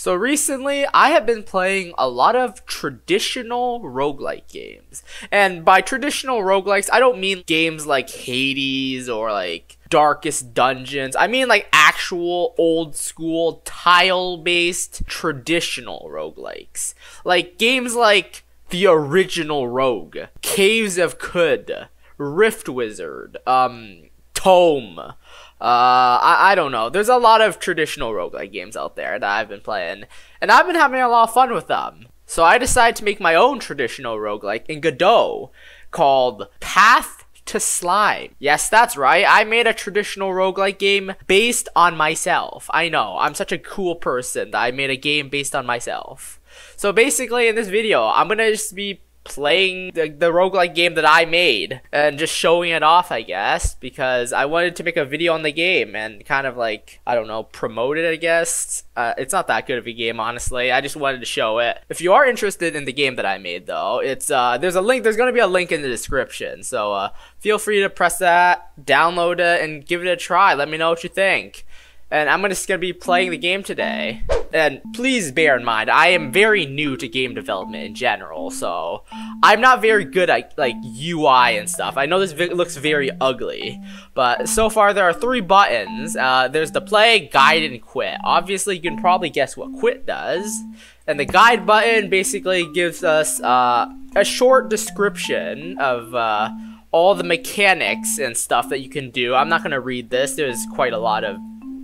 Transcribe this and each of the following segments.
So recently, I have been playing a lot of traditional roguelike games. And by traditional roguelikes, I don't mean games like Hades or like Darkest Dungeons. I mean like actual old school tile based traditional roguelikes. Like games like the original Rogue, Caves of Qud, Rift Wizard, um, Tome, uh, I, I don't know. There's a lot of traditional roguelike games out there that I've been playing, and I've been having a lot of fun with them. So I decided to make my own traditional roguelike in Godot called Path to Slime. Yes, that's right. I made a traditional roguelike game based on myself. I know, I'm such a cool person that I made a game based on myself. So basically in this video, I'm gonna just be playing the, the roguelike game that I made and just showing it off, I guess, because I wanted to make a video on the game and kind of like, I don't know, promote it, I guess. Uh, it's not that good of a game, honestly. I just wanted to show it. If you are interested in the game that I made, though, it's, uh, there's a link, there's gonna be a link in the description, so, uh, feel free to press that, download it, and give it a try. Let me know what you think and I'm just gonna be playing the game today. And please bear in mind, I am very new to game development in general, so I'm not very good at like UI and stuff. I know this looks very ugly, but so far there are three buttons. Uh, there's the play, guide, and quit. Obviously, you can probably guess what quit does. And the guide button basically gives us uh, a short description of uh, all the mechanics and stuff that you can do. I'm not gonna read this. There's quite a lot of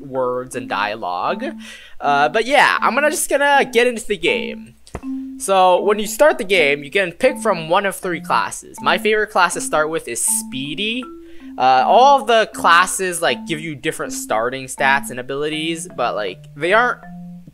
words and dialogue. Uh, but yeah, I'm gonna just gonna get into the game. So when you start the game, you can pick from one of three classes. My favorite class to start with is Speedy. Uh, all of the classes like give you different starting stats and abilities, but like they aren't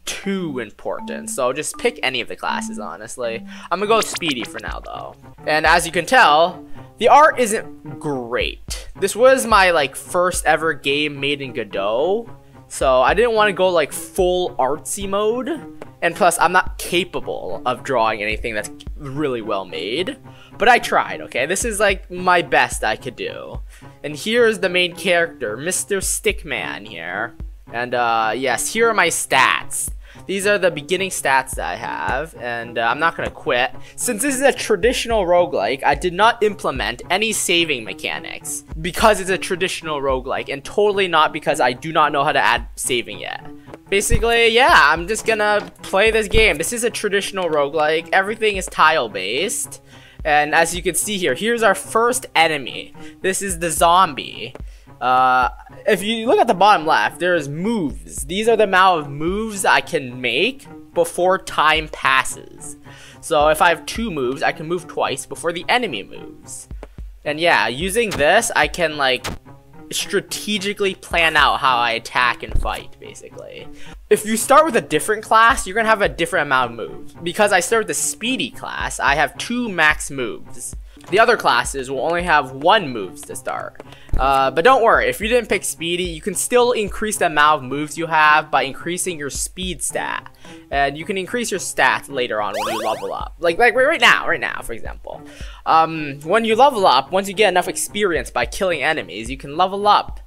too important. So just pick any of the classes, honestly. I'm gonna go with Speedy for now though. And as you can tell, the art isn't great. This was my like first ever game made in Godot. So I didn't want to go like full artsy mode. And plus, I'm not capable of drawing anything that's really well made. But I tried, okay? This is like my best I could do. And here's the main character, Mr. Stickman here. And uh, yes, here are my stats. These are the beginning stats that I have, and uh, I'm not gonna quit. Since this is a traditional roguelike, I did not implement any saving mechanics because it's a traditional roguelike, and totally not because I do not know how to add saving yet. Basically, yeah, I'm just gonna play this game. This is a traditional roguelike. Everything is tile-based. And as you can see here, here's our first enemy. This is the zombie. Uh, if you look at the bottom left, there's moves. These are the amount of moves I can make before time passes. So if I have two moves, I can move twice before the enemy moves. And yeah, using this, I can like strategically plan out how I attack and fight, basically. If you start with a different class, you're gonna have a different amount of moves. Because I start with the speedy class, I have two max moves. The other classes will only have one moves to start. Uh, but don't worry, if you didn't pick Speedy, you can still increase the amount of moves you have by increasing your speed stat. And you can increase your stats later on when you level up. Like like right now, right now, for example. Um, when you level up, once you get enough experience by killing enemies, you can level up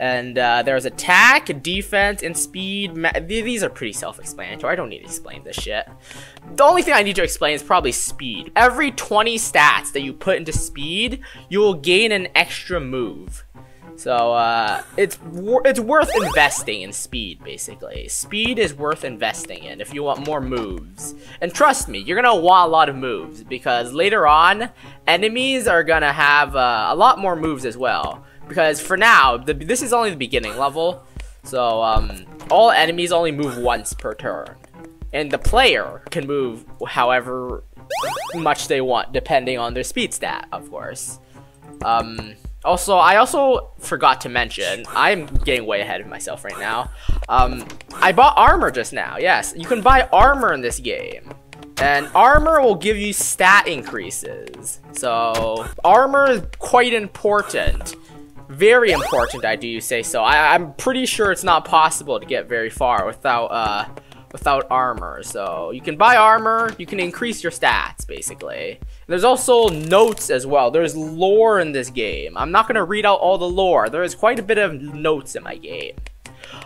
and uh, there's attack, defense, and speed. These are pretty self-explanatory. I don't need to explain this shit. The only thing I need to explain is probably speed. Every 20 stats that you put into speed, you will gain an extra move. So, uh, it's, it's worth investing in speed, basically. Speed is worth investing in if you want more moves. And trust me, you're gonna want a lot of moves, because later on, enemies are gonna have uh, a lot more moves as well. Because for now, the, this is only the beginning level. So, um, all enemies only move once per turn. And the player can move however much they want, depending on their speed stat, of course. Um, also, I also forgot to mention, I'm getting way ahead of myself right now. Um, I bought armor just now, yes. You can buy armor in this game. And armor will give you stat increases. So, armor is quite important. Very important, I do say so. I, am pretty sure it's not possible to get very far without, uh, without armor. So you can buy armor, you can increase your stats, basically. There's also notes as well. There's lore in this game. I'm not going to read out all the lore. There is quite a bit of notes in my game.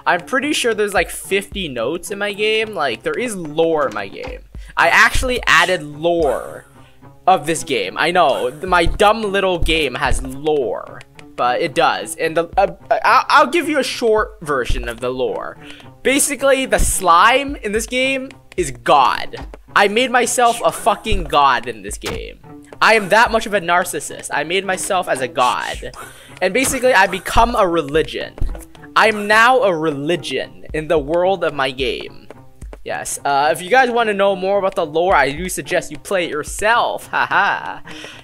I'm pretty sure there's like 50 notes in my game. Like, there is lore in my game. I actually added lore of this game. I know, my dumb little game has lore, but it does. And the, uh, I'll, I'll give you a short version of the lore. Basically, the slime in this game is God. I made myself a fucking god in this game. I am that much of a narcissist. I made myself as a god. And basically, I become a religion. I'm now a religion in the world of my game. Yes, uh, if you guys want to know more about the lore, I do suggest you play it yourself. Haha.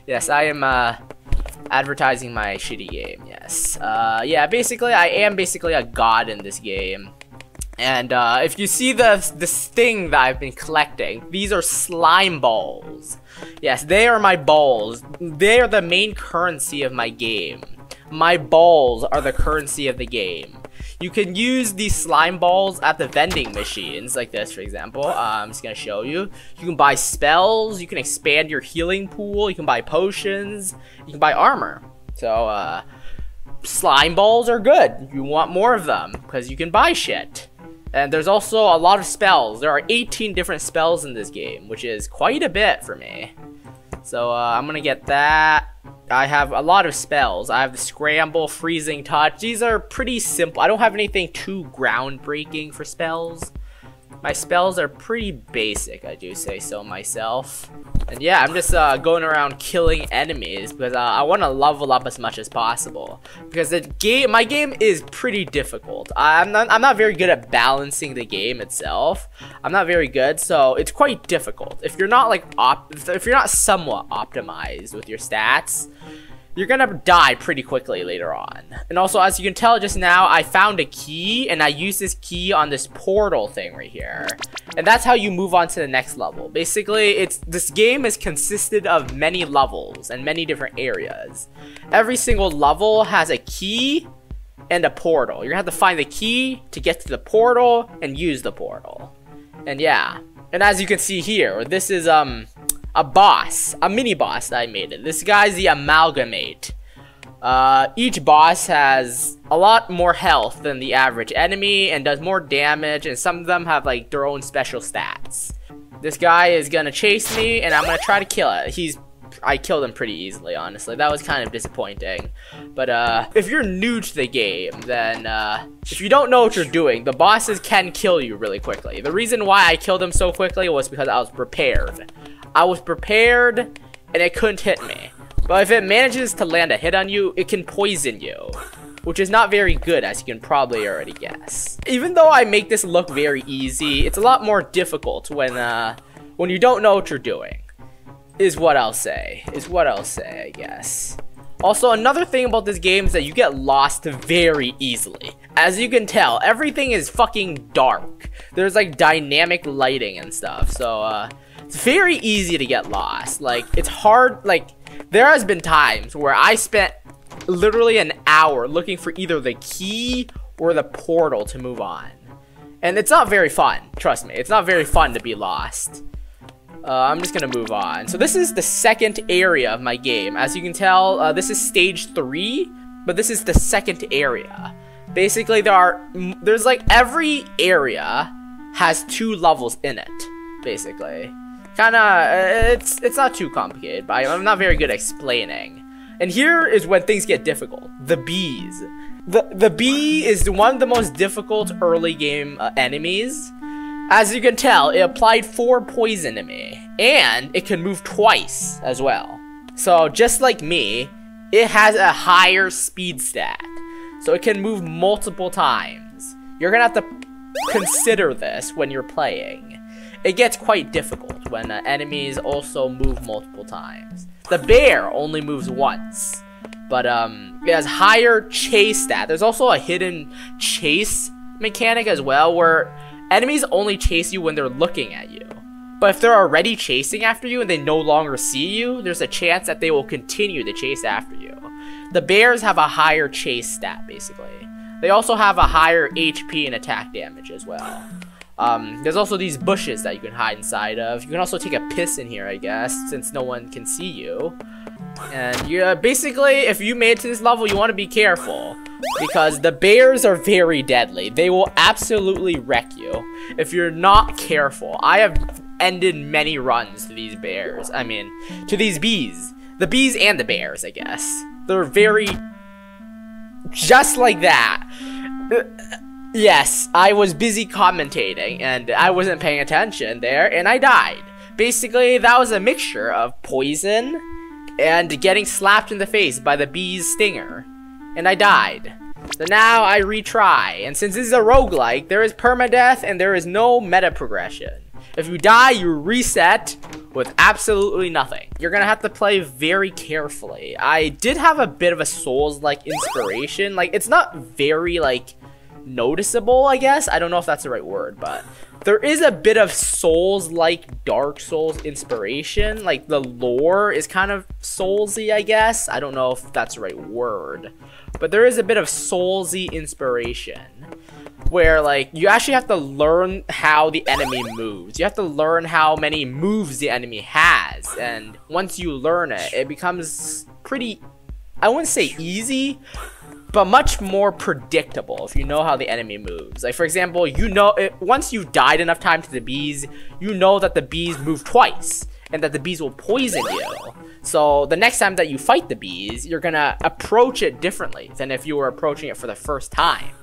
yes, I am uh, advertising my shitty game. Yes. Uh, yeah, basically, I am basically a god in this game. And uh, if you see the this thing that I've been collecting, these are slime balls. Yes, they are my balls. They are the main currency of my game. My balls are the currency of the game. You can use these slime balls at the vending machines, like this, for example. Uh, I'm just gonna show you. You can buy spells, you can expand your healing pool, you can buy potions, you can buy armor. So, uh, slime balls are good. You want more of them, because you can buy shit. And there's also a lot of spells. There are 18 different spells in this game, which is quite a bit for me. So, uh, I'm gonna get that. I have a lot of spells. I have the Scramble, Freezing Touch. These are pretty simple. I don't have anything too groundbreaking for spells. My spells are pretty basic, I do say so myself. And yeah, I'm just uh, going around killing enemies because uh, I want to level up as much as possible. Because the game, my game is pretty difficult. I'm not, I'm not very good at balancing the game itself. I'm not very good, so it's quite difficult. If you're not like op, if you're not somewhat optimized with your stats, you're gonna die pretty quickly later on. And also, as you can tell just now, I found a key, and I used this key on this portal thing right here. And that's how you move on to the next level. Basically, it's this game is consisted of many levels and many different areas. Every single level has a key and a portal. You're gonna have to find the key to get to the portal and use the portal. And yeah. And as you can see here, this is, um, a boss, a mini boss that I made it. This guy's the Amalgamate. Uh, each boss has a lot more health than the average enemy and does more damage, and some of them have like their own special stats. This guy is gonna chase me, and I'm gonna try to kill it. He's I killed him pretty easily, honestly. That was kind of disappointing. But, uh, if you're new to the game, then, uh, if you don't know what you're doing, the bosses can kill you really quickly. The reason why I killed him so quickly was because I was prepared. I was prepared, and it couldn't hit me. But if it manages to land a hit on you, it can poison you. Which is not very good, as you can probably already guess. Even though I make this look very easy, it's a lot more difficult when, uh, when you don't know what you're doing. Is what I'll say. Is what I'll say, I guess. Also, another thing about this game is that you get lost very easily. As you can tell, everything is fucking dark. There's like dynamic lighting and stuff, so uh, it's very easy to get lost. Like, it's hard, like, there has been times where I spent literally an hour looking for either the key or the portal to move on. And it's not very fun, trust me. It's not very fun to be lost. Uh, I'm just gonna move on. So this is the second area of my game. As you can tell, uh, this is stage three, but this is the second area. Basically, there are, there's like every area has two levels in it, basically kind of, uh, it's, it's not too complicated, but I'm not very good at explaining. And here is when things get difficult. The bees. The, the bee is one of the most difficult early game uh, enemies. As you can tell, it applied 4 poison to me. And it can move twice as well. So just like me, it has a higher speed stat. So it can move multiple times. You're gonna have to consider this when you're playing it gets quite difficult when uh, enemies also move multiple times. The bear only moves once, but um, it has higher chase stat. There's also a hidden chase mechanic as well, where enemies only chase you when they're looking at you. But if they're already chasing after you and they no longer see you, there's a chance that they will continue to chase after you. The bears have a higher chase stat, basically. They also have a higher HP and attack damage as well. Um, there's also these bushes that you can hide inside of. You can also take a piss in here, I guess, since no one can see you. And you uh, basically, if you made it to this level, you want to be careful because the bears are very deadly. They will absolutely wreck you if you're not careful. I have ended many runs to these bears. I mean, to these bees. The bees and the bears, I guess. They're very... Just like that. Yes, I was busy commentating, and I wasn't paying attention there, and I died. Basically, that was a mixture of poison and getting slapped in the face by the bee's stinger. And I died. So now I retry, and since this is a roguelike, there is permadeath and there is no meta progression. If you die, you reset with absolutely nothing. You're gonna have to play very carefully. I did have a bit of a Souls-like inspiration. Like, it's not very, like, noticeable, I guess. I don't know if that's the right word, but there is a bit of Souls-like Dark Souls inspiration. Like, the lore is kind of Soulsy, I guess. I don't know if that's the right word. But there is a bit of Soulsy inspiration where like you actually have to learn how the enemy moves. You have to learn how many moves the enemy has, and once you learn it, it becomes pretty. I wouldn't say easy, but much more predictable if you know how the enemy moves. Like for example, you know it, once you've died enough time to the bees, you know that the bees move twice and that the bees will poison you. So the next time that you fight the bees, you're gonna approach it differently than if you were approaching it for the first time.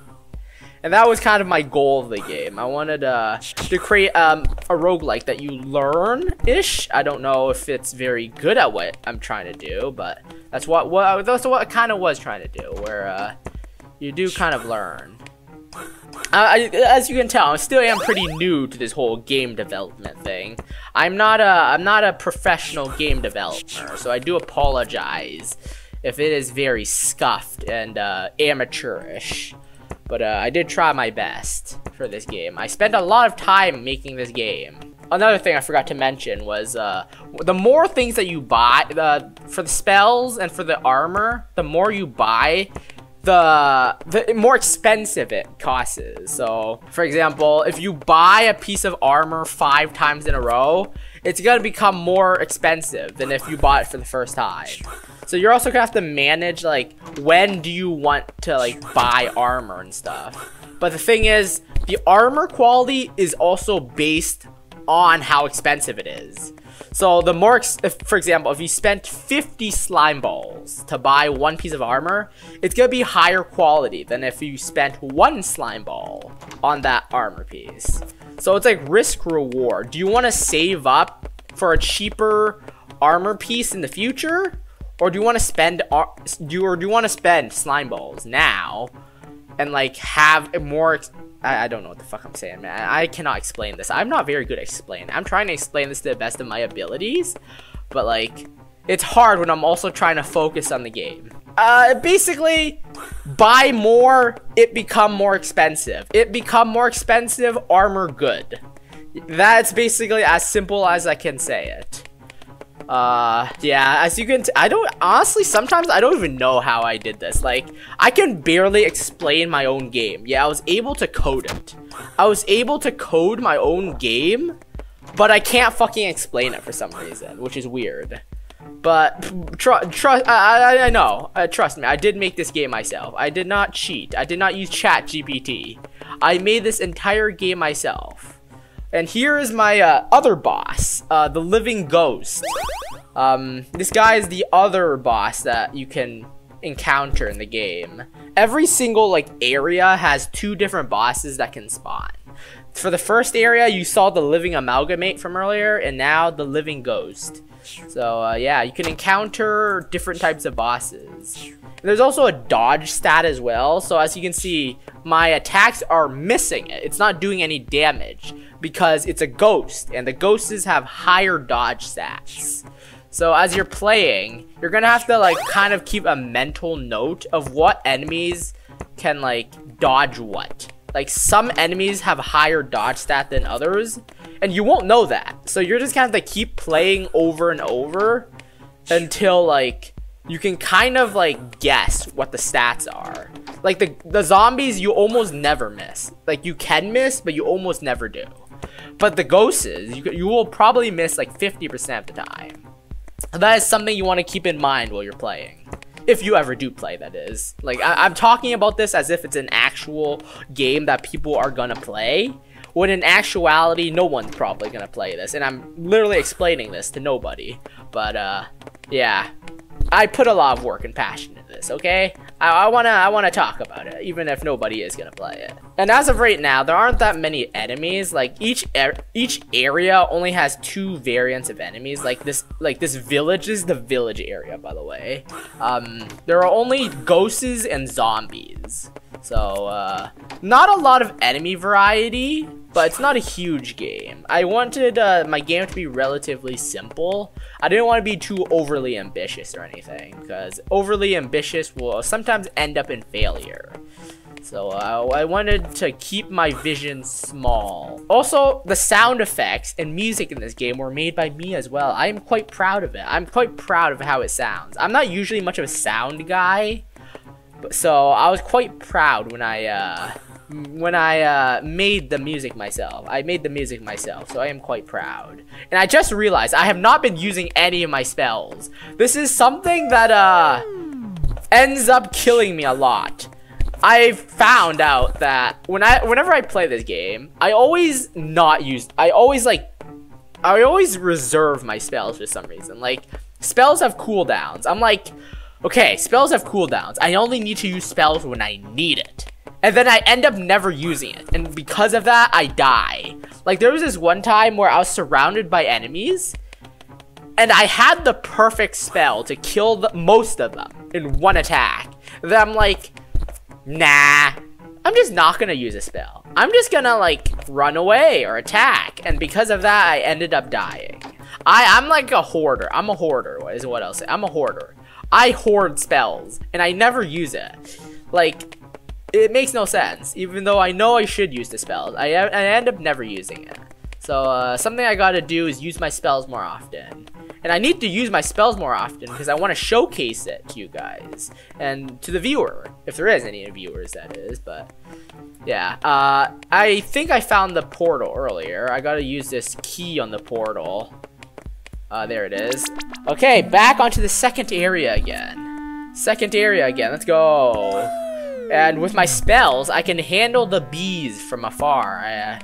And that was kind of my goal of the game. I wanted uh, to create um, a roguelike that you learn-ish. I don't know if it's very good at what I'm trying to do, but that's what, what that's what I kind of was trying to do, where uh, you do kind of learn. I, as you can tell, I still am pretty new to this whole game development thing. I'm not a I'm not a professional game developer, so I do apologize if it is very scuffed and uh, amateurish. But uh, I did try my best for this game. I spent a lot of time making this game. Another thing I forgot to mention was uh, the more things that you buy, the for the spells and for the armor, the more you buy, the the more expensive it costs. So, for example, if you buy a piece of armor five times in a row, it's gonna become more expensive than if you bought it for the first time. So you're also gonna have to manage like when do you want to like buy armor and stuff. But the thing is, the armor quality is also based on how expensive it is. So the more, if, for example, if you spent 50 slime balls to buy one piece of armor, it's gonna be higher quality than if you spent one slime ball on that armor piece. So it's like risk reward. Do you want to save up for a cheaper armor piece in the future? Or do you want to spend do or do you want to spend slime balls now and like have a more I, I, don't know what the fuck I'm saying, man. I cannot explain this. I'm not very good at explaining. I'm trying to explain this to the best of my abilities, but like it's hard when I'm also trying to focus on the game. Uh, basically, buy more, it become more expensive. It become more expensive, armor good. That's basically as simple as I can say it. Uh, yeah, as you can, I don't, honestly, sometimes I don't even know how I did this. Like, I can barely explain my own game. Yeah, I was able to code it. I was able to code my own game, but I can't fucking explain it for some reason, which is weird. But trust, trust, I, I, I know. Uh, trust me, I did make this game myself. I did not cheat. I did not use Chat GPT. I made this entire game myself. And here is my uh, other boss, uh, the Living Ghost. Um, this guy is the other boss that you can encounter in the game. Every single like area has two different bosses that can spawn. For the first area, you saw the Living Amalgamate from earlier, and now the Living Ghost. So uh, yeah, you can encounter different types of bosses. There's also a dodge stat as well. So as you can see, my attacks are missing it. It's not doing any damage because it's a ghost and the ghosts have higher dodge stats. So as you're playing, you're gonna have to like kind of keep a mental note of what enemies can like dodge what. Like some enemies have higher dodge stat than others, and you won't know that. So you're just gonna have to keep playing over and over until like you can kind of like guess what the stats are. Like the the zombies you almost never miss. Like you can miss, but you almost never do. But the ghosts, you, you will probably miss like 50% of the time. that is something you want to keep in mind while you're playing. If you ever do play, that is. Like, I- I'm talking about this as if it's an actual game that people are gonna play. When in actuality, no one's probably gonna play this. And I'm literally explaining this to nobody. But, uh, yeah. I put a lot of work and passion into this, okay? I, I wanna I wanna talk about it, even if nobody is gonna play it. And as of right now, there aren't that many enemies. Like each er each area only has two variants of enemies. Like this like this village is the village area, by the way. Um, there are only ghosts and zombies. So, uh, not a lot of enemy variety, but it's not a huge game. I wanted uh, my game to be relatively simple. I didn't want to be too overly ambitious or anything, because overly ambitious will sometimes end up in failure. So uh, I wanted to keep my vision small. Also, the sound effects and music in this game were made by me as well. I am quite proud of it. I'm quite proud of how it sounds. I'm not usually much of a sound guy, but so I was quite proud when I uh, when I uh, made the music myself. I made the music myself, so I am quite proud. And I just realized I have not been using any of my spells. This is something that uh, ends up killing me a lot. I found out that when I whenever I play this game, I always not use I always like I always reserve my spells for some reason. Like spells have cooldowns. I'm like, okay, spells have cooldowns. I only need to use spells when I need it. And then I end up never using it. And because of that, I die. Like there was this one time where I was surrounded by enemies and I had the perfect spell to kill the, most of them in one attack. Then I'm like, nah, I'm just not gonna use a spell. I'm just gonna like run away or attack. And because of that, I ended up dying. I, I'm like a hoarder. I'm a hoarder, is what I'll say. I'm a hoarder. I hoard spells and I never use it. Like, it makes no sense. Even though I know I should use the spells, I, I end up never using it. So uh, something I gotta do is use my spells more often. And I need to use my spells more often because I want to showcase it to you guys and to the viewer, if there is any viewers that is. But yeah, uh, I think I found the portal earlier. I gotta use this key on the portal. Uh, there it is. Okay, back onto the second area again. Second area again. Let's go. And with my spells, I can handle the bees from afar. Uh,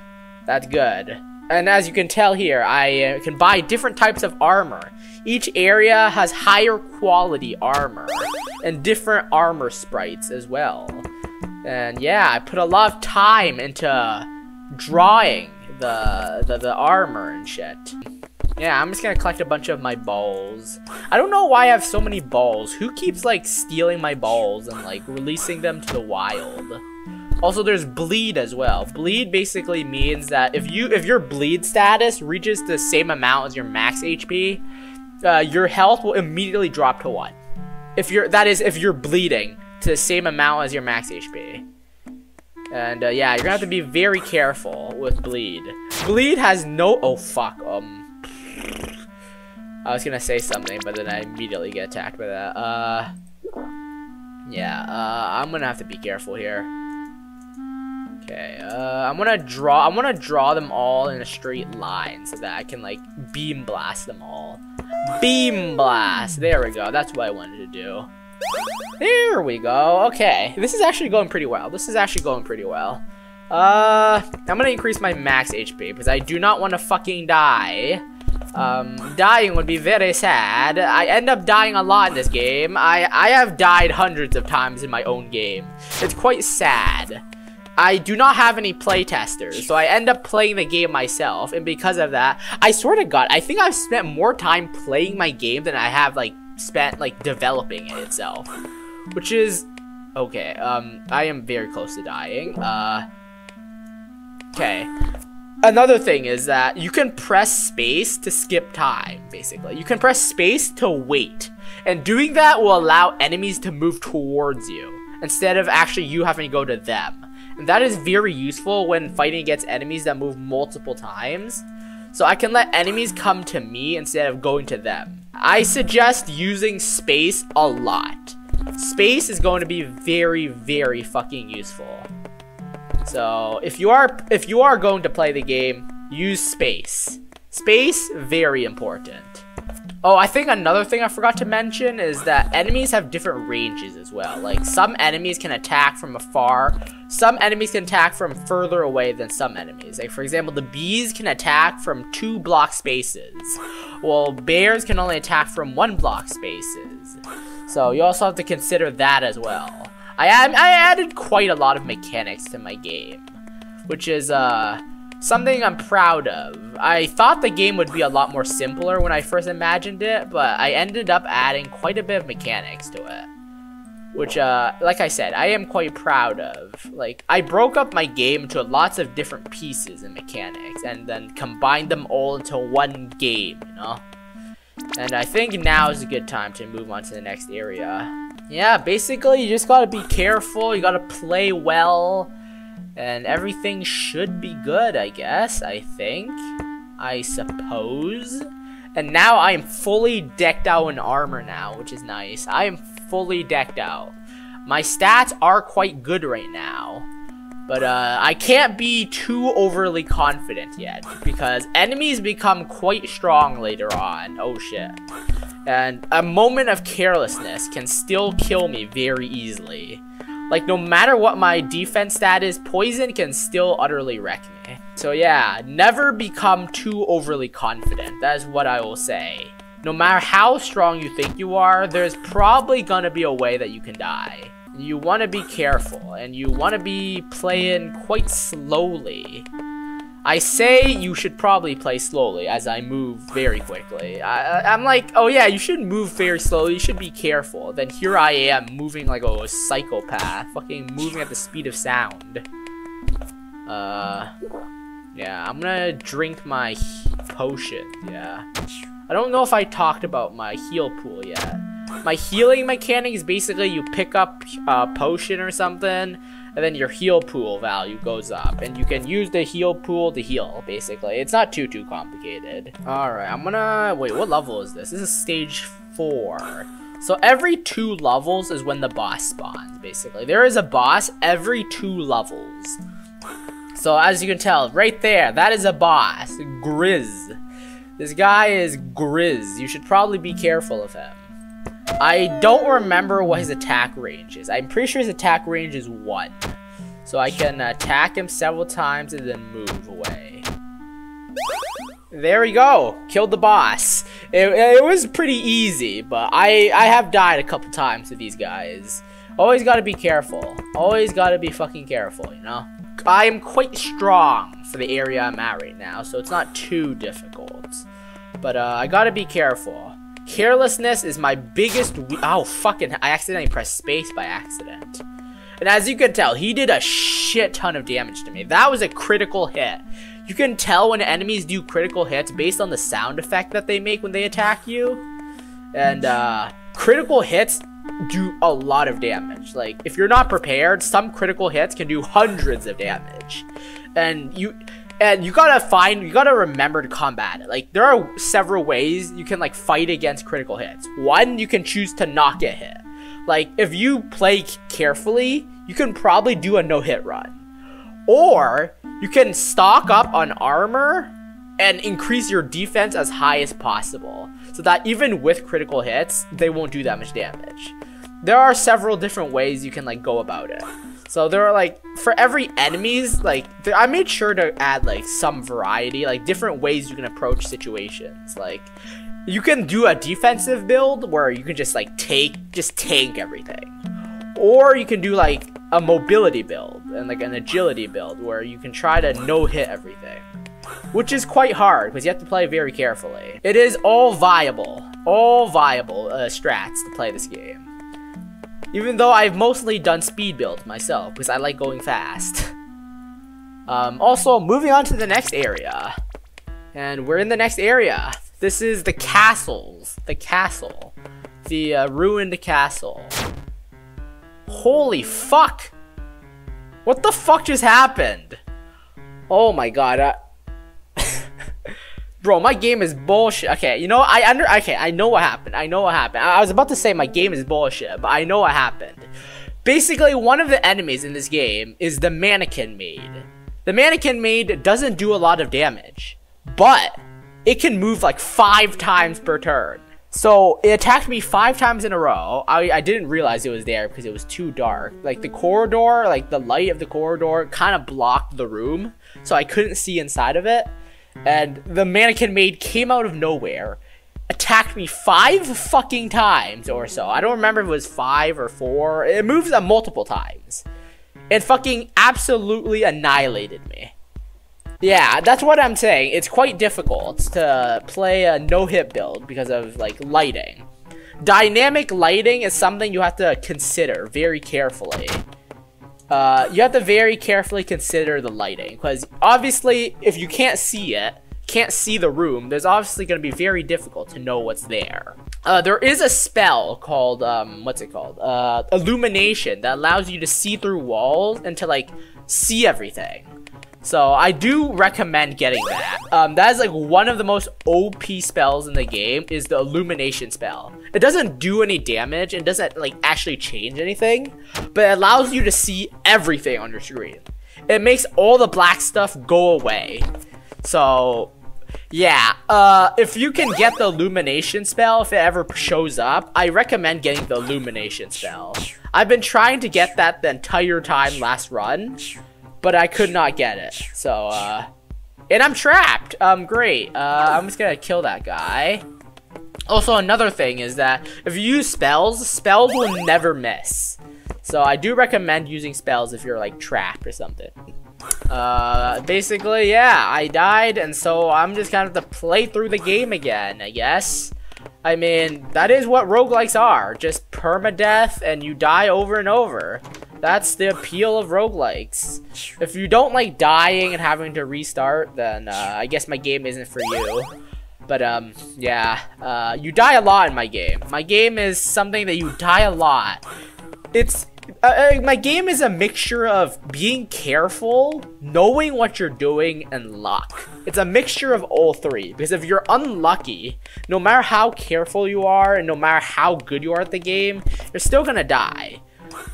that's good. And as you can tell here, I uh, can buy different types of armor. Each area has higher quality armor and different armor sprites as well. And yeah, I put a lot of time into drawing the, the, the armor and shit. Yeah, I'm just gonna collect a bunch of my balls. I don't know why I have so many balls. Who keeps like stealing my balls and like releasing them to the wild? Also, there's bleed as well. Bleed basically means that if you if your bleed status reaches the same amount as your max HP, uh, your health will immediately drop to one. If you're that is if you're bleeding to the same amount as your max HP. And uh, yeah, you're gonna have to be very careful with bleed. Bleed has no oh fuck um. I was gonna say something, but then I immediately get attacked by that. Uh, yeah, uh, I'm gonna have to be careful here. Okay, uh, I'm gonna draw, I'm gonna draw them all in a straight line so that I can, like, beam blast them all. Beam blast! There we go, that's what I wanted to do. There we go, okay. This is actually going pretty well. This is actually going pretty well. Uh, I'm gonna increase my max HP because I do not want to fucking die. Um, dying would be very sad. I end up dying a lot in this game. I, I have died hundreds of times in my own game. It's quite sad. I do not have any playtesters, so I end up playing the game myself, and because of that, I swear to god, I think I've spent more time playing my game than I have, like, spent, like, developing it itself. Which is... Okay, um, I am very close to dying. Uh... Okay. Another thing is that you can press space to skip time, basically. You can press space to wait. And doing that will allow enemies to move towards you, instead of actually you having to go to them. And that is very useful when fighting against enemies that move multiple times. So I can let enemies come to me instead of going to them. I suggest using space a lot. Space is going to be very, very fucking useful. So if you are if you are going to play the game, use space. Space, very important. Oh, I think another thing I forgot to mention is that enemies have different ranges as well. Like, some enemies can attack from afar. Some enemies can attack from further away than some enemies. Like, for example, the bees can attack from two block spaces. While bears can only attack from one block spaces. So, you also have to consider that as well. I, I added quite a lot of mechanics to my game. Which is, uh something I'm proud of. I thought the game would be a lot more simpler when I first imagined it, but I ended up adding quite a bit of mechanics to it. Which, uh, like I said, I am quite proud of. Like, I broke up my game into lots of different pieces and mechanics, and then combined them all into one game, you know? And I think now is a good time to move on to the next area. Yeah, basically, you just gotta be careful, you gotta play well, and everything should be good, I guess, I think. I suppose. And now I am fully decked out in armor now, which is nice. I am fully decked out. My stats are quite good right now. But uh, I can't be too overly confident yet, because enemies become quite strong later on. Oh shit. And a moment of carelessness can still kill me very easily. Like, no matter what my defense stat is, poison can still utterly wreck me. So yeah, never become too overly confident. That is what I will say. No matter how strong you think you are, there's probably gonna be a way that you can die. You want to be careful, and you want to be playing quite slowly. I say you should probably play slowly as I move very quickly. I, am like, oh yeah, you should move very slowly. You should be careful. Then here I am moving like a psychopath, fucking moving at the speed of sound. Uh, yeah, I'm gonna drink my potion. Yeah, I don't know if I talked about my heal pool yet. My healing mechanic is basically you pick up a potion or something and then your heal pool value goes up and you can use the heal pool to heal basically. It's not too too complicated. All right i'm gonna wait what level is this? This is stage four. So every two levels is when the boss spawns basically. There is a boss every two levels. So as you can tell right there that is a boss grizz. This guy is grizz. You should probably be careful of him I don't remember what his attack range is. I'm pretty sure his attack range is 1. So I can attack him several times and then move away. There we go. Killed the boss. It, it was pretty easy, but I, I have died a couple times to these guys. Always gotta be careful. Always gotta be fucking careful, you know? I am quite strong for the area I'm at right now, so it's not too difficult. But uh, I gotta be careful. Carelessness is my biggest Oh, fucking, I accidentally pressed space by accident. And as you can tell, he did a shit ton of damage to me. That was a critical hit. You can tell when enemies do critical hits based on the sound effect that they make when they attack you. And, uh, critical hits do a lot of damage. Like, if you're not prepared, some critical hits can do hundreds of damage. And you and you gotta find you gotta remember to combat. It like there are several ways you can like fight against critical hits. One you can choose to not get hit. Like if you play carefully you can probably do a no hit run. Or you can stock up on armor and increase your defense as high as possible so that even with critical hits they won't do that much damage. There are several different ways you can like go about it so there are like for every enemies, like I made sure to add like some variety, like different ways you can approach situations. Like you can do a defensive build where you can just like take just tank everything. Or you can do like a mobility build and like an agility build where you can try to no hit everything. Which is quite hard because you have to play very carefully. It is all viable, all viable uh, strats to play this game. Even though I've mostly done speed builds myself, because I like going fast. Um, also, moving on to the next area. And we're in the next area. This is the castles. The castle. The uh, ruined castle. Holy fuck! What the fuck just happened? Oh my god, I Bro, my game is bullshit. Okay, you know, I under okay, I know what happened. I know what happened. I was about to say my game is bullshit, but I know what happened. Basically, one of the enemies in this game is the mannequin maid. The mannequin maid doesn't do a lot of damage, but it can move like five times per turn. So it attacked me five times in a row. I, I didn't realize it was there because it was too dark. Like the corridor, like the light of the corridor kind of blocked the room. So I couldn't see inside of it. And the mannequin maid came out of nowhere, attacked me five fucking times or so. I don't remember if it was five or four. It moves them multiple times. And fucking absolutely annihilated me. Yeah, that's what I'm saying. It's quite difficult to play a no-hit build because of like lighting. Dynamic lighting is something you have to consider very carefully. Uh, you have to very carefully consider the lighting because obviously if you can't see it, can't see the room, there's obviously going to be very difficult to know what's there. Uh, there is a spell called, um, what's it called? Uh, illumination that allows you to see through walls and to like see everything. So I do recommend getting that. Um, that is like one of the most OP spells in the game is the illumination spell. It doesn't do any damage and doesn't like actually change anything, but it allows you to see everything on your screen. It makes all the black stuff go away. So yeah, uh, if you can get the illumination spell, if it ever shows up, I recommend getting the illumination spell. I've been trying to get that the entire time last run, but I could not get it. So, uh, and I'm trapped. Um, great. Uh, I'm just gonna kill that guy. Also, another thing is that if you use spells, spells will never miss. So I do recommend using spells if you're like trapped or something. Uh, basically, yeah, I died, and so I'm just gonna have to play through the game again, I guess. I mean, that is what roguelikes are. Just permadeath, and you die over and over. That's the appeal of roguelikes. If you don't like dying and having to restart, then uh, I guess my game isn't for you. But, um, yeah, uh, you die a lot in my game. My game is something that you die a lot. It's, uh, uh my game is a mixture of being careful, knowing what you're doing, and luck. It's a mixture of all three. Because if you're unlucky, no matter how careful you are, and no matter how good you are at the game, you're still gonna die.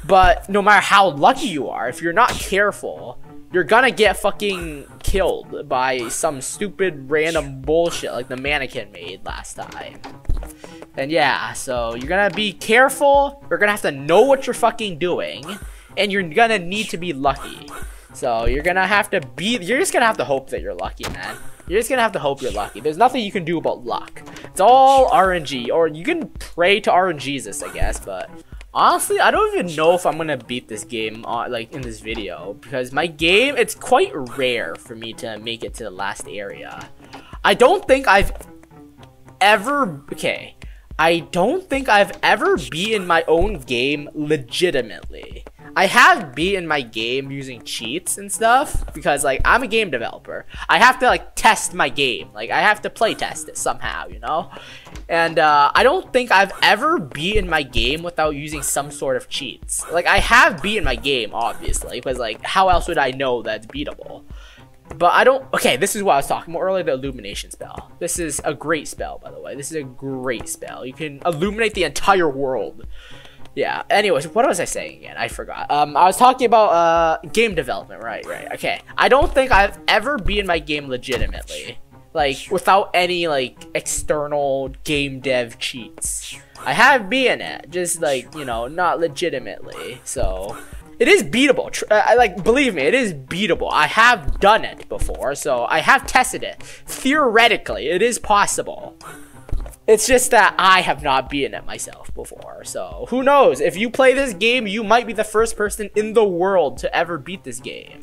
But no matter how lucky you are, if you're not careful, you're gonna get fucking killed by some stupid random bullshit like the mannequin maid last time. And yeah, so you're gonna be careful, you're gonna have to know what you're fucking doing, and you're gonna need to be lucky. So you're gonna have to be, you're just gonna have to hope that you're lucky, man. You're just gonna have to hope you're lucky. There's nothing you can do about luck. It's all RNG, or you can pray to RNGesus, I guess, but Honestly, I don't even know if I'm gonna beat this game uh, like in this video because my game it's quite rare for me to make it to the last area. I don't think I've ever okay. I don't think I've ever beaten my own game legitimately. I have beaten my game using cheats and stuff because like I'm a game developer. I have to like test my game. Like I have to play test it somehow, you know? And uh, I don't think I've ever beaten my game without using some sort of cheats. Like I have beaten my game obviously because like how else would I know that's beatable? But I don't. Okay, this is what I was talking about earlier the illumination spell. This is a great spell, by the way. This is a great spell. You can illuminate the entire world yeah. Anyways, what was I saying again? I forgot. Um, I was talking about uh game development. Right, right. Okay. I don't think I've ever been my game legitimately, like without any like external game dev cheats. I have been in it, just like you know, not legitimately. So it is beatable. Uh, I like believe me, it is beatable. I have done it before, so I have tested it. Theoretically, it is possible. It's just that I have not beaten it myself before. So who knows? If you play this game, you might be the first person in the world to ever beat this game.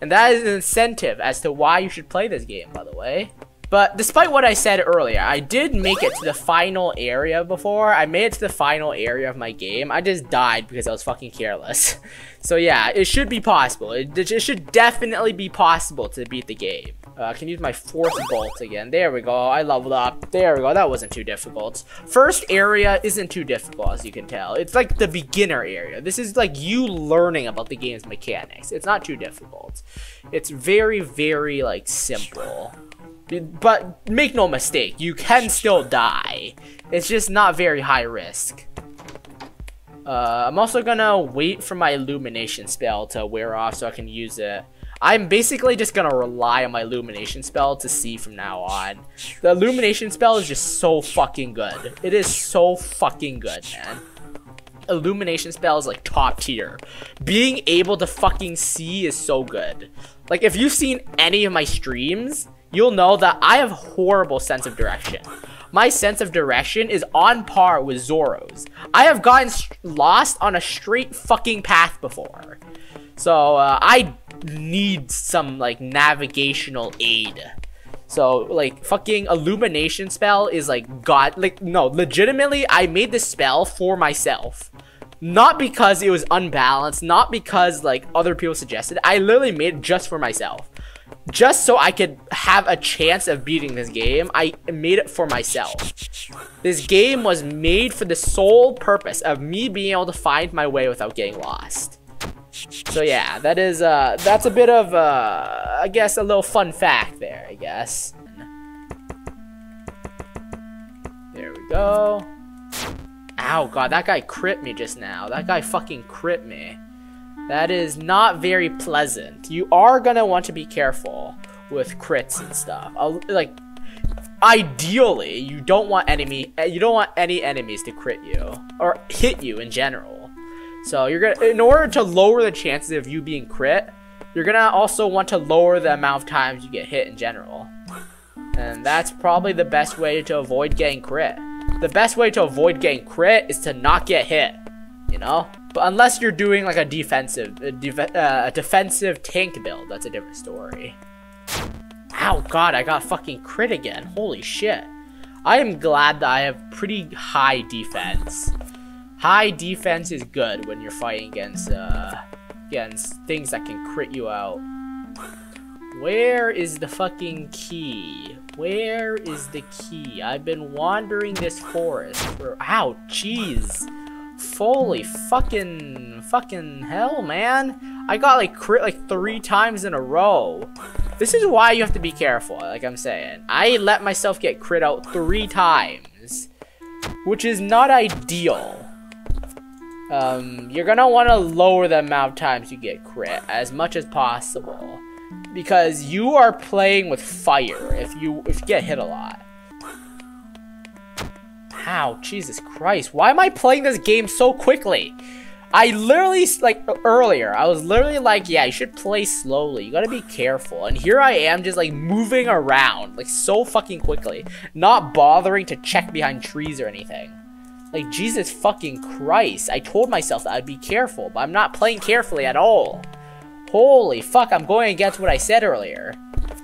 And that is an incentive as to why you should play this game, by the way. But despite what I said earlier, I did make it to the final area before. I made it to the final area of my game. I just died because I was fucking careless. So yeah, it should be possible. It, it should definitely be possible to beat the game. Uh, I can use my fourth bolt again. There we go. I leveled up. There we go. That wasn't too difficult. First area isn't too difficult, as you can tell. It's like the beginner area. This is like you learning about the game's mechanics. It's not too difficult. It's very, very, like, simple. But make no mistake, you can still die. It's just not very high risk. Uh, I'm also gonna wait for my illumination spell to wear off so I can use it. I'm basically just gonna rely on my illumination spell to see from now on. The illumination spell is just so fucking good. It is so fucking good, man. Illumination spell is like top tier. Being able to fucking see is so good. Like if you've seen any of my streams, you'll know that I have horrible sense of direction. My sense of direction is on par with Zoro's. I have gotten lost on a straight fucking path before. So uh, I need some like navigational aid. So like fucking illumination spell is like god like no legitimately I made this spell for myself. Not because it was unbalanced, not because like other people suggested. I literally made it just for myself. Just so I could have a chance of beating this game, I made it for myself. This game was made for the sole purpose of me being able to find my way without getting lost. So yeah, that is, uh, that's a bit of, uh, I guess a little fun fact there, I guess. There we go. Ow, god, that guy crit me just now. That guy fucking crit me. That is not very pleasant. You are gonna want to be careful with crits and stuff. Like, ideally, you don't want enemy, you don't want any enemies to crit you or hit you in general. So you're gonna, in order to lower the chances of you being crit, you're gonna also want to lower the amount of times you get hit in general. And that's probably the best way to avoid getting crit. The best way to avoid getting crit is to not get hit, you know? But unless you're doing like a defensive, a, def uh, a defensive tank build, that's a different story. Ow, god, I got fucking crit again. Holy shit. I am glad that I have pretty high defense. High defense is good when you're fighting against, uh, against things that can crit you out. Where is the fucking key? Where is the key? I've been wandering this forest for- Ow, jeez. Holy fucking, fucking hell, man. I got like crit like three times in a row. This is why you have to be careful, like I'm saying. I let myself get crit out three times, which is not ideal um, you're gonna want to lower the amount of times you get crit as much as possible because you are playing with fire if you if you get hit a lot. How? Jesus Christ! Why am I playing this game so quickly? I literally like earlier. I was literally like, yeah, you should play slowly. You gotta be careful. And here I am, just like moving around like so fucking quickly, not bothering to check behind trees or anything. Like, Jesus fucking Christ. I told myself that I'd be careful, but I'm not playing carefully at all. Holy fuck, I'm going against what I said earlier.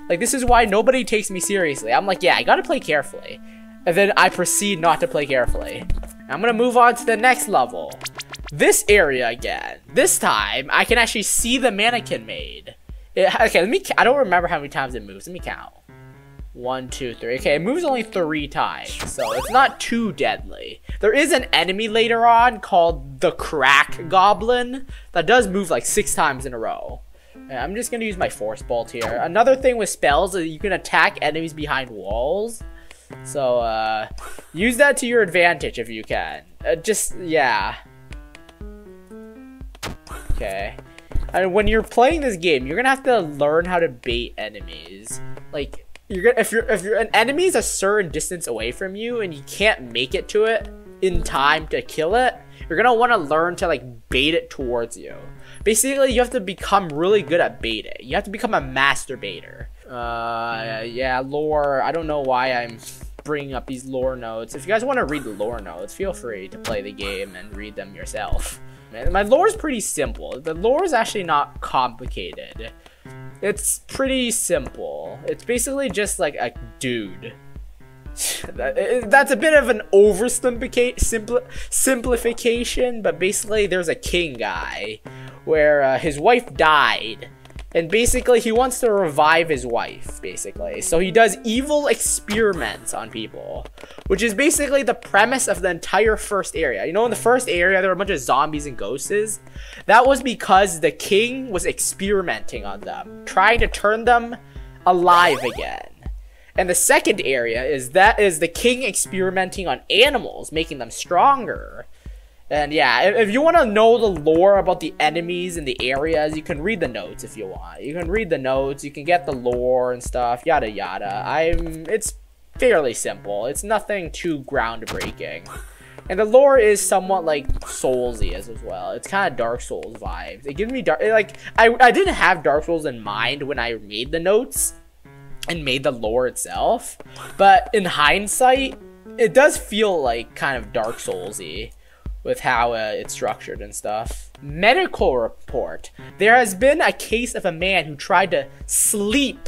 Like, this is why nobody takes me seriously. I'm like, yeah, I gotta play carefully. And then I proceed not to play carefully. I'm gonna move on to the next level. This area again. This time, I can actually see the mannequin maid. It, okay, let me, I don't remember how many times it moves. Let me count. One, two, three. Okay, it moves only three times, so it's not too deadly. There is an enemy later on called the Crack Goblin that does move like six times in a row. I'm just gonna use my Force Bolt here. Another thing with spells is you can attack enemies behind walls. So, uh, use that to your advantage if you can. Uh, just, yeah. Okay. And when you're playing this game, you're gonna have to learn how to bait enemies. Like, you're gonna if you're if you're an enemy is a certain distance away from you and you can't make it to it in time to kill it, you're gonna want to learn to like bait it towards you. Basically, you have to become really good at baiting. You have to become a master baiter. Uh, yeah, lore. I don't know why I'm bringing up these lore notes. If you guys want to read the lore notes, feel free to play the game and read them yourself. My lore is pretty simple. The lore is actually not complicated. It's pretty simple. It's basically just like a dude. That's a bit of an oversimplification, simpli simplification, but basically there's a king guy where uh, his wife died and basically, he wants to revive his wife, basically. So he does evil experiments on people, which is basically the premise of the entire first area. You know, in the first area, there were a bunch of zombies and ghosts. That was because the king was experimenting on them, trying to turn them alive again. And the second area is that is the king experimenting on animals, making them stronger. And yeah, if, you want to know the lore about the enemies and the areas, you can read the notes if you want. You can read the notes, you can get the lore and stuff, yada yada. I'm it's fairly simple. It's nothing too groundbreaking. And the lore is somewhat like Soulsy as, as well. It's kind of Dark Souls vibes. It gives me dark like I I didn't have Dark Souls in mind when I made the notes and made the lore itself, but in hindsight, it does feel like kind of Dark Soulsy with how uh, it's structured and stuff. Medical report. There has been a case of a man who tried to sleep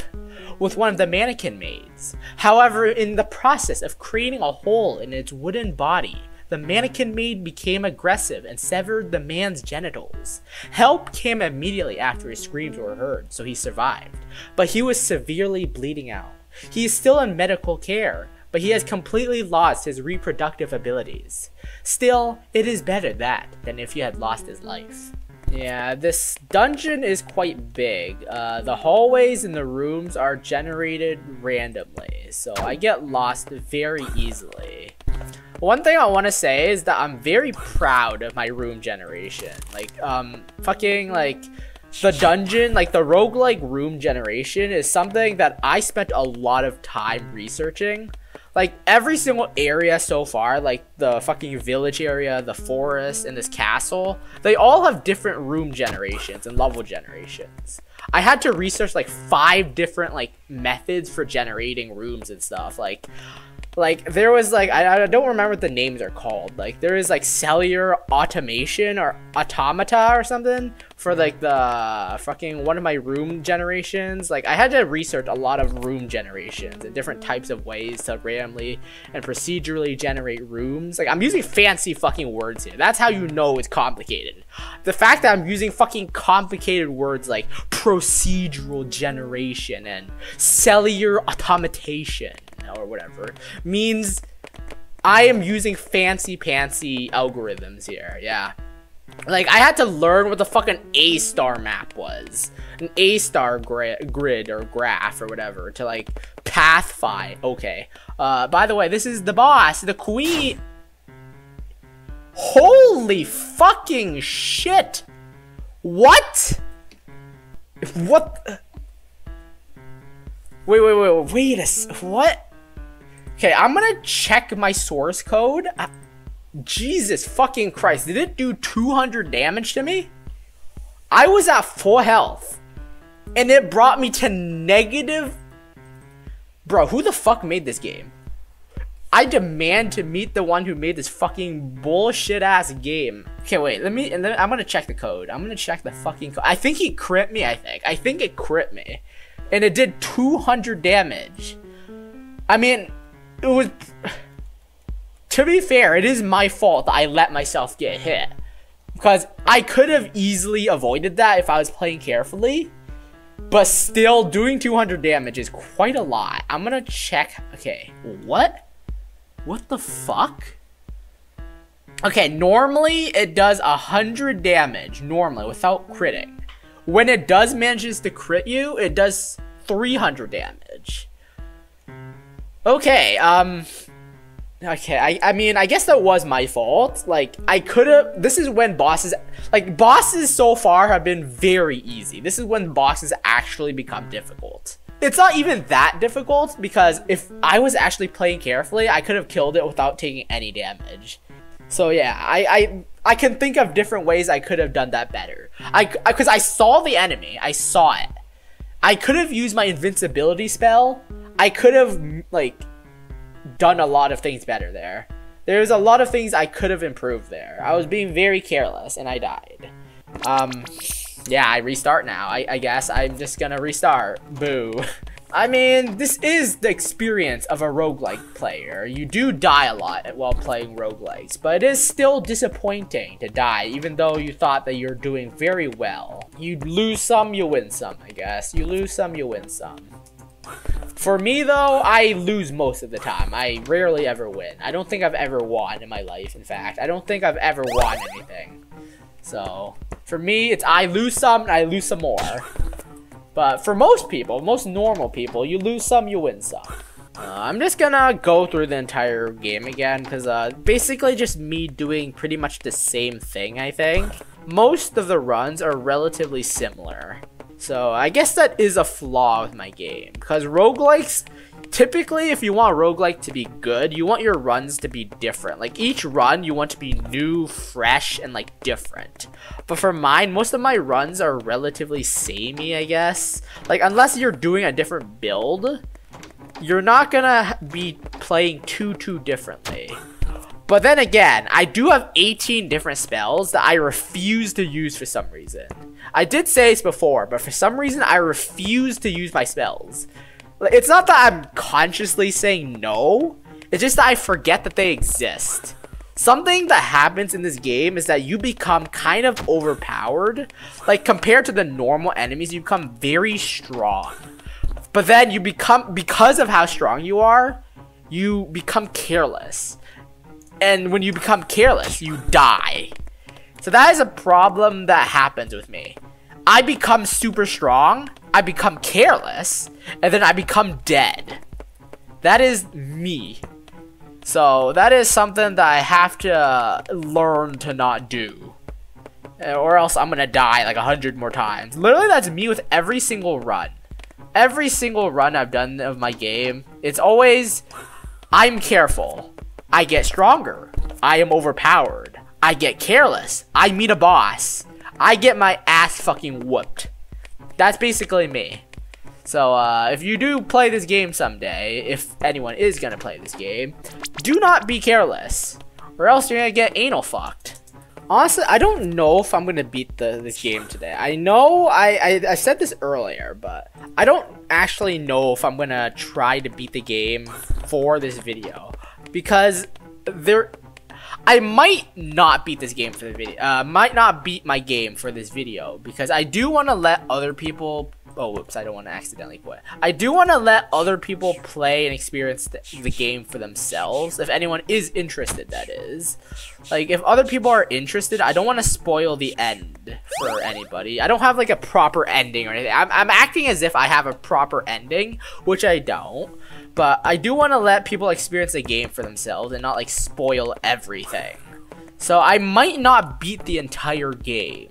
with one of the mannequin maids. However, in the process of creating a hole in its wooden body, the mannequin maid became aggressive and severed the man's genitals. Help came immediately after his screams were heard, so he survived. But he was severely bleeding out. He is still in medical care, but he has completely lost his reproductive abilities. Still, it is better that than if he had lost his life. Yeah, this dungeon is quite big. Uh, the hallways and the rooms are generated randomly, so I get lost very easily. One thing I want to say is that I'm very proud of my room generation. Like, um, fucking, like, the dungeon, like the roguelike room generation is something that I spent a lot of time researching like every single area so far, like the fucking village area, the forest, and this castle, they all have different room generations and level generations. I had to research like five different like methods for generating rooms and stuff. Like like there was like I, I don't remember what the names are called like there is like cellular automation or automata or something for like the fucking one of my room generations like i had to research a lot of room generations and different types of ways to randomly and procedurally generate rooms like i'm using fancy fucking words here that's how you know it's complicated the fact that i'm using fucking complicated words like procedural generation and cellular automation or whatever means I am using fancy pantsy algorithms here. Yeah. Like, I had to learn what the fucking A star map was. An A star grid or graph or whatever to, like, pathify. Okay. Uh, by the way, this is the boss, the queen. Holy fucking shit. What? What? Wait, wait, wait, wait a, what? Okay, I'm gonna check my source code. Uh, Jesus fucking Christ, did it do 200 damage to me? I was at full health. And it brought me to negative... Bro, who the fuck made this game? I demand to meet the one who made this fucking bullshit ass game. Okay, wait, let me, and then I'm gonna check the code. I'm gonna check the fucking code. I think he crit me, I think. I think it crit me. And it did 200 damage. I mean, it was to be fair, it is my fault that I let myself get hit. Because I could have easily avoided that if I was playing carefully. But still, doing 200 damage is quite a lot. I'm gonna check. Okay, what? What the fuck? Okay, normally it does 100 damage, normally, without critting. When it does manages to crit you, it does 300 damage. Okay, um... Okay, I, I mean, I guess that was my fault. Like, I could've... This is when bosses... Like, bosses so far have been very easy. This is when bosses actually become difficult. It's not even that difficult, because if I was actually playing carefully, I could have killed it without taking any damage. So yeah, I, I I can think of different ways I could have done that better. I because I, I saw the enemy, I saw it. I could have used my invincibility spell, I could have like done a lot of things better there. There's a lot of things I could have improved there. I was being very careless and I died. Um, yeah, I restart now. I, I guess I'm just gonna restart. Boo. I mean, this is the experience of a roguelike player. You do die a lot while playing roguelikes, but it is still disappointing to die, even though you thought that you're doing very well. You lose some, you win some, I guess. You lose some, you win some. For me, though, I lose most of the time. I rarely ever win. I don't think I've ever won in my life, in fact. I don't think I've ever won anything. So, for me, it's I lose some and I lose some more. But for most people, most normal people, you lose some, you win some. Uh, I'm just gonna go through the entire game again because uh, basically just me doing pretty much the same thing, I think. Most of the runs are relatively similar. So I guess that is a flaw with my game because roguelikes, typically if you want roguelike to be good, you want your runs to be different. Like each run you want to be new, fresh, and like different. But for mine, most of my runs are relatively samey, I guess. Like unless you're doing a different build, you're not gonna be playing too too differently. But then again, I do have 18 different spells that I refuse to use for some reason. I did say this before, but for some reason I refuse to use my spells. It's not that I'm consciously saying no, it's just that I forget that they exist. Something that happens in this game is that you become kind of overpowered. Like compared to the normal enemies, you become very strong. But then you become, because of how strong you are, you become careless. And when you become careless, you die. So that is a problem that happens with me. I become super strong, I become careless, and then I become dead. That is me. So that is something that I have to learn to not do. Uh, or else I'm gonna die like a hundred more times. Literally, that's me with every single run every single run I've done of my game, it's always, I'm careful. I get stronger. I am overpowered. I get careless. I meet a boss. I get my ass fucking whooped. That's basically me. So, uh, if you do play this game someday, if anyone is gonna play this game, do not be careless, or else you're gonna get anal fucked. Honestly, I don't know if I'm gonna beat the this game today. I know I, I, I said this earlier, but I don't actually know if I'm gonna try to beat the game for this video because there I might not beat this game for the video. Uh, might not beat my game for this video because I do want to let other people oh whoops i don't want to accidentally quit. I do want to let other people play and experience the, the, game for themselves if anyone is interested that is. Like if other people are interested i don't want to spoil the end for anybody. I don't have like a proper ending or anything. I'm, I'm acting as if i have a proper ending which i don't but i do want to let people experience the game for themselves and not like spoil everything so i might not beat the entire game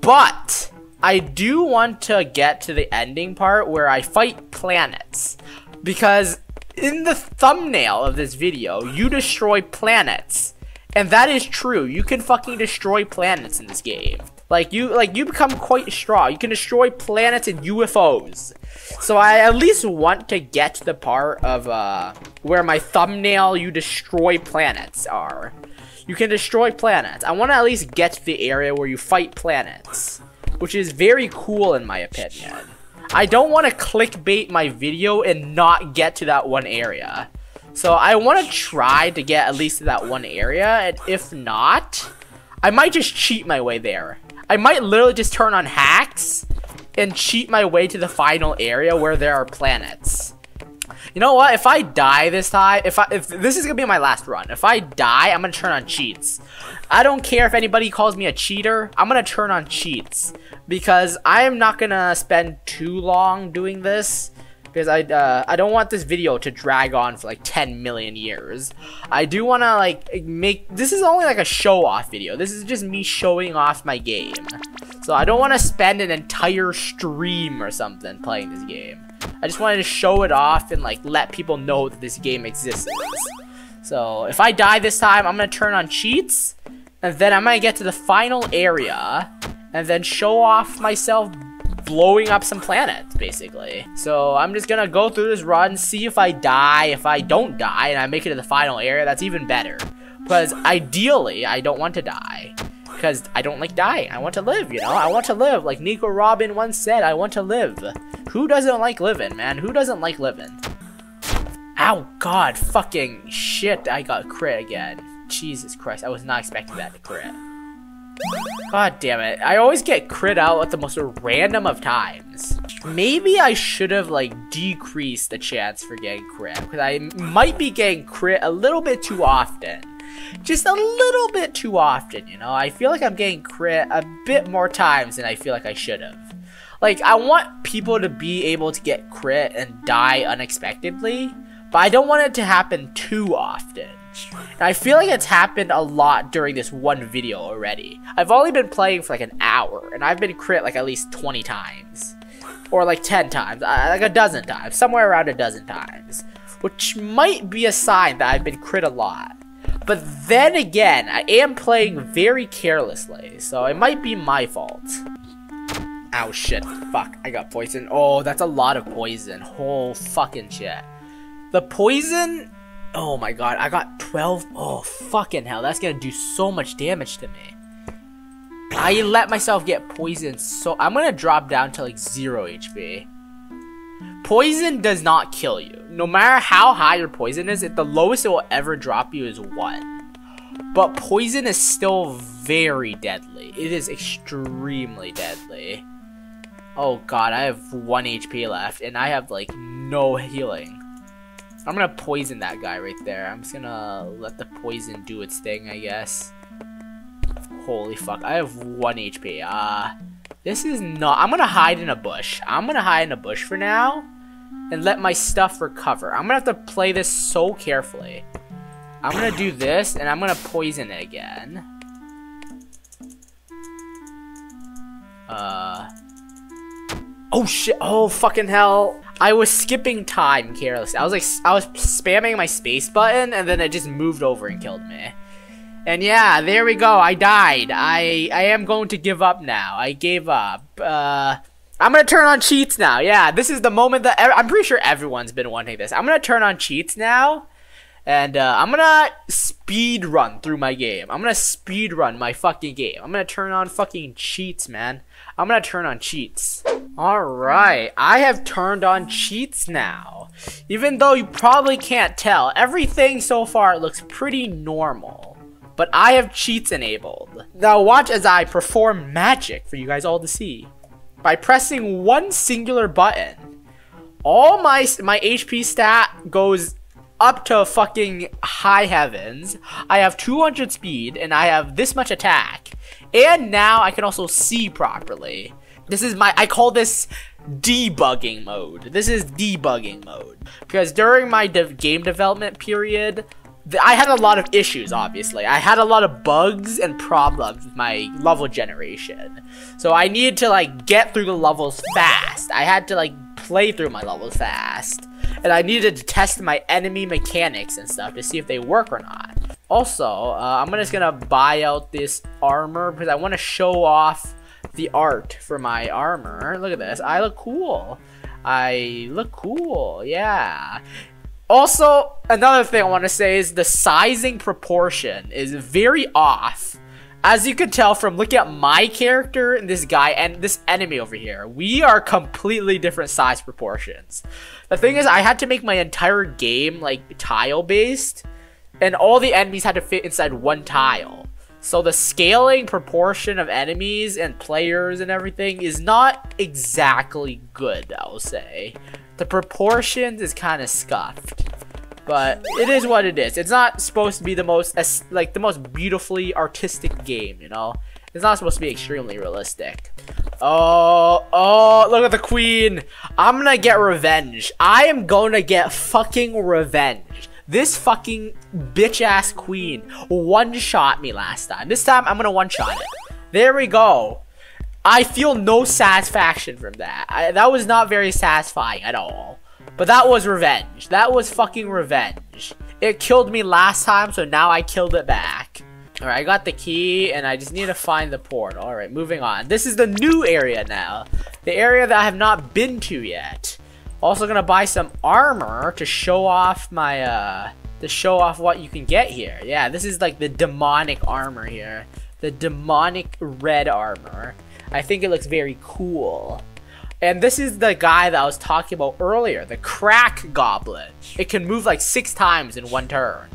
but I do want to get to the ending part where I fight planets. Because in the thumbnail of this video, you destroy planets. And that is true. You can fucking destroy planets in this game. Like you like you become quite strong. You can destroy planets and UFOs. So I at least want to get the part of uh where my thumbnail you destroy planets are. You can destroy planets. I want to at least get to the area where you fight planets which is very cool in my opinion. I don't want to clickbait my video and not get to that one area. So I want to try to get at least to that one area, and if not, I might just cheat my way there. I might literally just turn on hacks and cheat my way to the final area where there are planets. You know what? If I die this time, if I if this is gonna be my last run, if I die, I'm gonna turn on cheats. I don't care if anybody calls me a cheater. I'm gonna turn on cheats because I am not gonna spend too long doing this because I uh, I don't want this video to drag on for like 10 million years. I do want to like make this is only like a show off video. This is just me showing off my game. So I don't want to spend an entire stream or something playing this game. I just wanted to show it off and like let people know that this game exists. So if I die this time, I'm gonna turn on cheats and then I'm gonna get to the final area and then show off myself blowing up some planets, basically. So I'm just gonna go through this run, and see if I die. If I don't die and I make it to the final area, that's even better. Because ideally, I don't want to die. Because I don't like dying. I want to live, you know? I want to live. Like Nico Robin once said, I want to live. Who doesn't like living, man? Who doesn't like living? Ow, God, fucking shit, I got crit again. Jesus Christ, I was not expecting that to crit. God damn it. I always get crit out at the most random of times. Maybe I should have, like, decreased the chance for getting crit. Because I might be getting crit a little bit too often. Just a little bit too often, you know? I feel like I'm getting crit a bit more times than I feel like I should have. Like, I want people to be able to get crit and die unexpectedly. but I don't want it to happen too often. I feel like it's happened a lot during this one video already. I've only been playing for like an hour, and I've been crit like at least 20 times. Or like 10 times, uh, like a dozen times, somewhere around a dozen times. Which might be a sign that I've been crit a lot. But then again, I am playing very carelessly, so it might be my fault. Ow, shit. Fuck, I got poison. Oh, that's a lot of poison. Oh, fucking shit. The poison Oh my god, I got 12. Oh, fucking hell. That's gonna do so much damage to me. I let myself get poisoned so... I'm gonna drop down to like 0 HP. Poison does not kill you. No matter how high your poison is, at the lowest it will ever drop you is 1. But poison is still very deadly. It is extremely deadly. Oh god, I have 1 HP left, and I have like no healing. I'm gonna poison that guy right there. I'm just gonna let the poison do its thing, I guess. Holy fuck, I have 1 HP. Uh, this is not- I'm gonna hide in a bush. I'm gonna hide in a bush for now. And let my stuff recover. I'm gonna have to play this so carefully. I'm gonna do this, and I'm gonna poison it again. Uh... Oh shit, oh fucking hell. I was skipping time carelessly. I was like, I was spamming my space button, and then it just moved over and killed me. And yeah, there we go. I died. I I am going to give up now. I gave up. Uh, I'm gonna turn on cheats now. Yeah, this is the moment that I'm pretty sure everyone's been wanting this. I'm gonna turn on cheats now, and uh, I'm gonna speed run through my game. I'm gonna speed run my fucking game. I'm gonna turn on fucking cheats, man. I'm gonna turn on cheats. Alright, I have turned on cheats now. Even though you probably can't tell, everything so far looks pretty normal. But I have cheats enabled. Now watch as I perform magic for you guys all to see. By pressing one singular button, all my my HP stat goes up to fucking high heavens. I have 200 speed and I have this much attack. And now I can also see properly. This is my, I call this debugging mode. This is debugging mode. Because during my de game development period, I had a lot of issues, obviously. I had a lot of bugs and problems with my level generation. So I needed to, like, get through the levels fast. I had to, like, play through my levels fast. And I needed to test my enemy mechanics and stuff to see if they work or not. Also, uh, I'm just gonna buy out this armor because I want to show off the art for my armor. Look at this. I look cool. I look cool. Yeah. Also, another thing I want to say is the sizing proportion is very off. As you can tell from looking at my character and this guy and this enemy over here, we are completely different size proportions. The thing is, I had to make my entire game like tile based and all the enemies had to fit inside one tile. So the scaling proportion of enemies and players and everything is not exactly good, I'll say. The proportions is kind of scuffed. But it is what it is. It's not supposed to be the most, like, the most beautifully artistic game, you know? It's not supposed to be extremely realistic. Oh, oh, look at the queen. I'm gonna get revenge. I am gonna get fucking revenge. This fucking bitch ass queen one shot me last time. This time I'm gonna one shot it. There we go. I feel no satisfaction from that. I, that was not very satisfying at all. But that was revenge. That was fucking revenge. It killed me last time, so now I killed it back. Alright, I got the key, and I just need to find the port. Alright, moving on. This is the new area now. The area that I have not been to yet. Also gonna buy some armor to show off my, uh, to show off what you can get here. Yeah, this is like the demonic armor here. The demonic red armor. I think it looks very cool. And this is the guy that I was talking about earlier, the crack goblin. It can move like six times in one turn.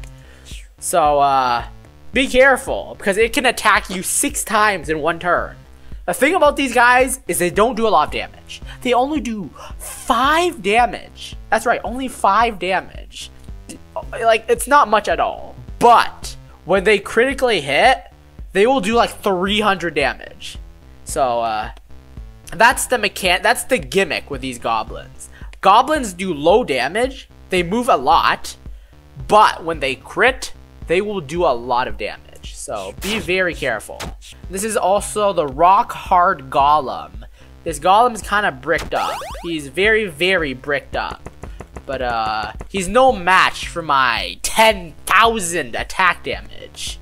So, uh, be careful, because it can attack you six times in one turn. The thing about these guys is they don't do a lot of damage. They only do five damage. That's right, only five damage. Like, it's not much at all. But, when they critically hit, they will do like 300 damage. So, uh, that's the mechan- that's the gimmick with these goblins. Goblins do low damage, They move a lot, but when they crit, they will do a lot of damage. So be very careful. This is also the rock hard golem. This golem's kind of bricked up. He's very, very bricked up. But uh, he's no match for my 10,000 attack damage.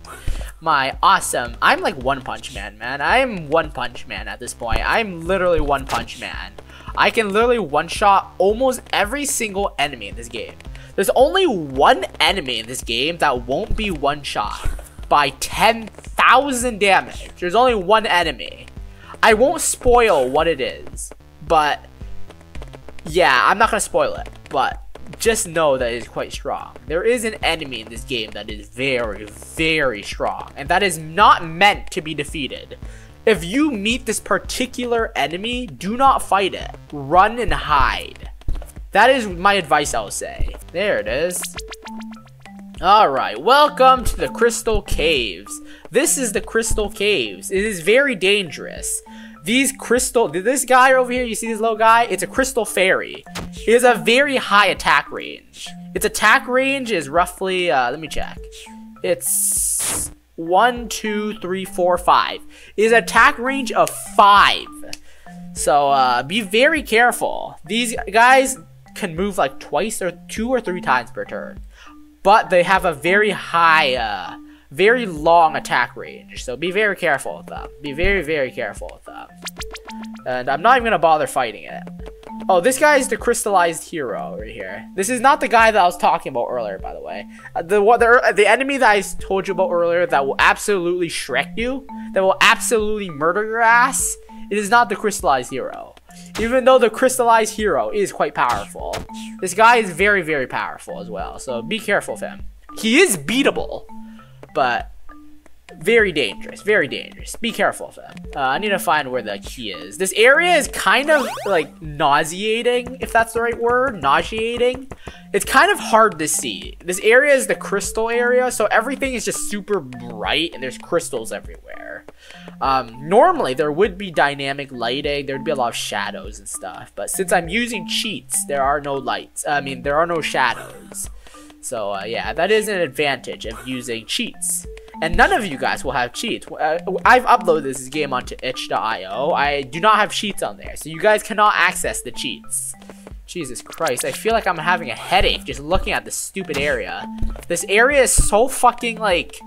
My awesome. I'm like One Punch Man, man. I'm One Punch Man at this point. I'm literally One Punch Man. I can literally one-shot almost every single enemy in this game. There's only one enemy in this game that won't be one-shot by 10,000 damage. There's only one enemy. I won't spoil what it is, but yeah, I'm not gonna spoil it, but just know that it's quite strong. There is an enemy in this game that is very, very strong, and that is not meant to be defeated. If you meet this particular enemy, do not fight it. Run and hide. That is my advice I'll say. There it is. Alright, welcome to the Crystal Caves. This is the Crystal Caves. It is very dangerous. These crystal, this guy over here, you see this little guy? It's a crystal fairy. He has a very high attack range. Its attack range is roughly, uh, let me check. It's one, two, three, four, five. It attack range of five. So, uh, be very careful. These guys can move like twice or two or three times per turn but they have a very high, uh, very long attack range. So be very careful with them. Be very, very careful with them. And I'm not even gonna bother fighting it. Oh, this guy is the crystallized hero right here. This is not the guy that I was talking about earlier, by the way. Uh, the what the, the enemy that I told you about earlier that will absolutely shrek you, that will absolutely murder your ass. It is not the crystallized hero. Even though the crystallized hero is quite powerful. This guy is very, very powerful as well. So be careful of him. He is beatable, but very dangerous. Very dangerous. Be careful of him. Uh, I need to find where the key is. This area is kind of like nauseating, if that's the right word. Nauseating. It's kind of hard to see. This area is the crystal area, so everything is just super bright and there's crystals everywhere. Um, normally, there would be dynamic lighting. There'd be a lot of shadows and stuff. But since I'm using cheats, there are no lights. I mean, there are no shadows. So, uh, yeah, that is an advantage of using cheats. And none of you guys will have cheats. Uh, I've uploaded this game onto itch.io. I do not have cheats on there. So you guys cannot access the cheats. Jesus Christ, I feel like I'm having a headache just looking at this stupid area. This area is so fucking, like...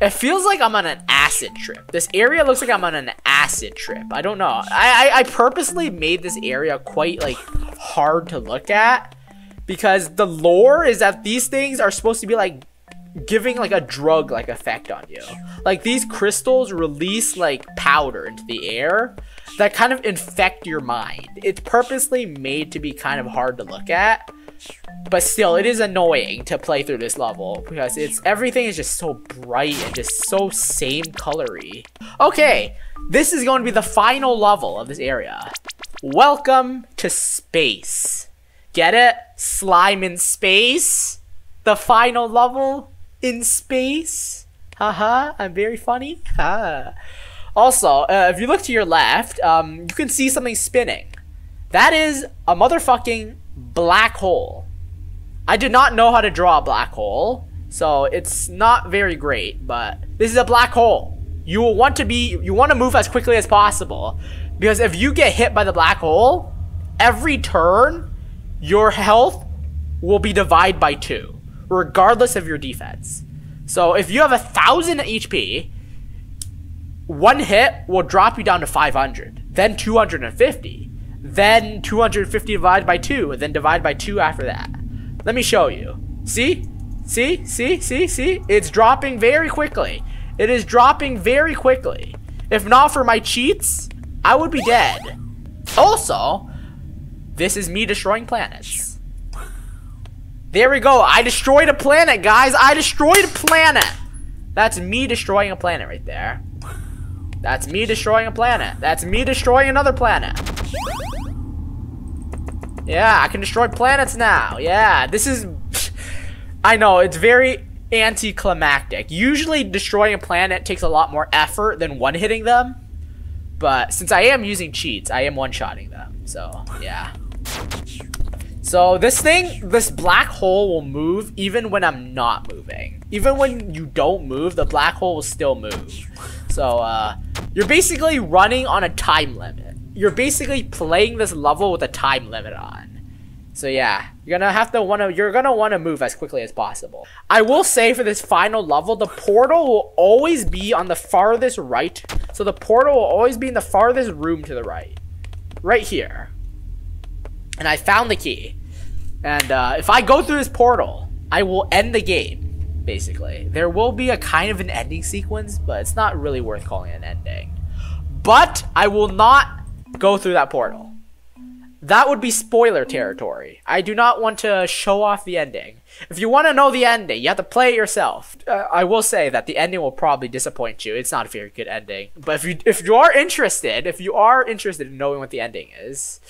It feels like I'm on an acid trip. This area looks like I'm on an acid trip. I don't know. I, I, I purposely made this area quite, like, hard to look at. Because the lore is that these things are supposed to be, like, giving like a drug like effect on you. Like these crystals release like powder into the air that kind of infect your mind. It's purposely made to be kind of hard to look at. But still, it is annoying to play through this level because it's everything is just so bright and just so same colory. Okay, this is going to be the final level of this area. Welcome to space. Get it? Slime in space? The final level? in space. Haha, I'm very funny. Ha. Also, uh, if you look to your left, um, you can see something spinning. That is a motherfucking black hole. I did not know how to draw a black hole, so it's not very great, but this is a black hole. You will want to be, you want to move as quickly as possible, because if you get hit by the black hole, every turn, your health will be divided by two regardless of your defense. So if you have a thousand HP, one hit will drop you down to 500, then 250, then 250 divided by 2, and then divide by 2 after that. Let me show you. See? See? See? See? See? It's dropping very quickly. It is dropping very quickly. If not for my cheats, I would be dead. Also, this is me destroying planets. There we go. I destroyed a planet, guys. I destroyed a planet. That's me destroying a planet right there. That's me destroying a planet. That's me destroying another planet. Yeah, I can destroy planets now. Yeah, this is... I know, it's very anticlimactic. Usually destroying a planet takes a lot more effort than one-hitting them. But since I am using cheats, I am one-shotting them. So, yeah. So this thing, this black hole will move even when I'm not moving. Even when you don't move, the black hole will still move. So uh, you're basically running on a time limit. You're basically playing this level with a time limit on. So yeah, you're gonna have to wanna you're gonna wanna move as quickly as possible. I will say for this final level, the portal will always be on the farthest right. So the portal will always be in the farthest room to the right. Right here. And I found the key. And uh, if I go through this portal, I will end the game, basically. There will be a kind of an ending sequence, but it's not really worth calling an ending. But I will not go through that portal that would be spoiler territory. I do not want to show off the ending. If you want to know the ending, you have to play it yourself. Uh, I will say that the ending will probably disappoint you. It's not a very good ending. But if you if you are interested, if you are interested in knowing what the ending is,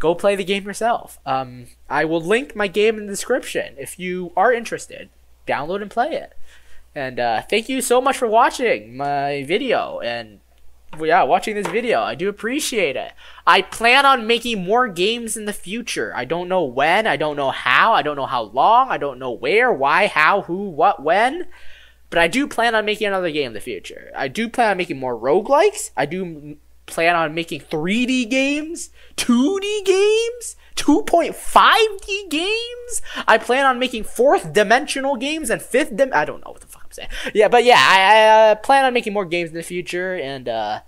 go play the game yourself. Um, I will link my game in the description if you are interested. Download and play it. And uh, thank you so much for watching my video and yeah, watching this video. I do appreciate it. I plan on making more games in the future. I don't know when, I don't know how, I don't know how long, I don't know where, why, how, who, what, when. But I do plan on making another game in the future. I do plan on making more roguelikes. I do plan on making 3D games, 2D games, 2.5D games. I plan on making fourth dimensional games and fifth dim. I don't know what the fuck saying. Yeah, but yeah, I, I uh, plan on making more games in the future, and uh,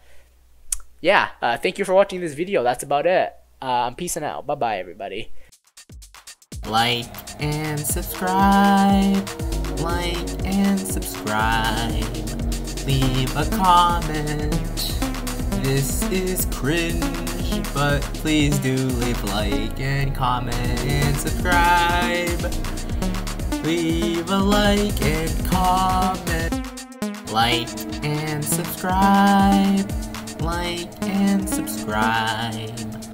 yeah, uh, thank you for watching this video. That's about it. Uh, I'm peacing out. Bye bye, everybody. Like and subscribe. Like and subscribe. Leave a comment. This is cringe, but please do leave like and comment and subscribe. Leave a like and comment. Like and subscribe like and subscribe.